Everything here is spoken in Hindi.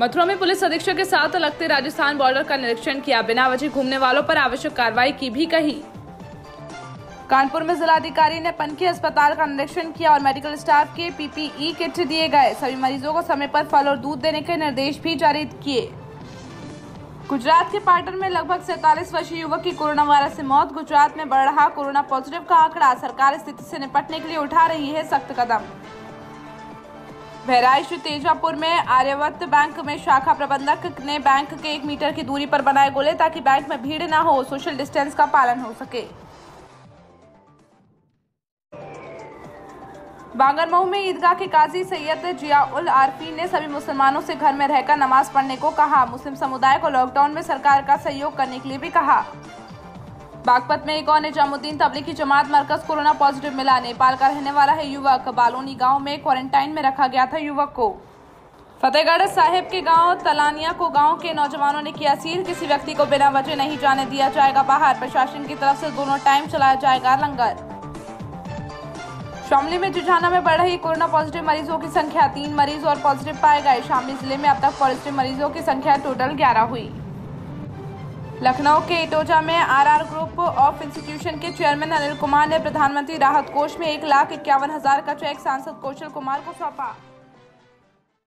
मथुरा में पुलिस अधीक्षक के साथ लगते राजस्थान बॉर्डर का निरीक्षण किया। बिना वजह घूमने वालों पर आवश्यक कार्रवाई की भी कही। कानपुर में जिलाधिकारी ने पनकी अस्पताल का निरीक्षण किया और मेडिकल स्टाफ के पीपीई किट दिए गए। सभी मरीजों को समय पर फल और दूध देने के निर्देश भी जारी किए। गुजरात के पाटन में लगभग सैतालीस वर्षीय युवक की कोरोना वायरस से मौत। गुजरात में बढ़ रहा कोरोना पॉजिटिव का आंकड़ा सरकार स्थिति से निपटने के लिए उठा रही है सख्त कदम। बहराइच तेजापुर में आर्यवर्त बैंक में शाखा प्रबंधक ने बैंक के एक मीटर की दूरी पर बनाए गोले ताकि बैंक में भीड़ न हो, सोशल डिस्टेंस का पालन हो सके। बांगरमऊ में ईदगाह के काजी सैयद जियाउल आरफी ने सभी मुसलमानों से घर में रहकर नमाज़ पढ़ने को कहा। मुस्लिम समुदाय को लॉकडाउन में सरकार का सहयोग करने के लिए भी कहा। बागपत में एक और निजामुद्दीन तबलीगी जमात मरकज कोरोना पॉजिटिव मिला। नेपाल का रहने वाला है युवक। बालोनी गाँव में क्वारंटाइन में रखा गया था युवक को। फतेहगढ़ साहिब के गाँव तलानिया को गाँव के नौजवानों ने किया सील। किसी व्यक्ति को बिना वजह नहीं जाने दिया जाएगा बाहर। प्रशासन की तरफ़ से दोनों टाइम चलाया जाएगा लंगर। शामली में जुझाना में बढ़ रही कोरोना पॉजिटिव मरीजों की संख्या। तीन मरीज़ और पॉजिटिव पाए गए। शामली ज़िले में अब तक पॉजिटिव मरीजों की संख्या टोटल ग्यारह हुई। लखनऊ के इटोजा में आरआर ग्रुप ऑफ़ इंस्टीट्यूशन के चेयरमैन अनिल कुमार ने प्रधानमंत्री राहत कोष में एक लाख इक्यावन हज़ार का चेक सांसद कौशल कुमार को सौंपा।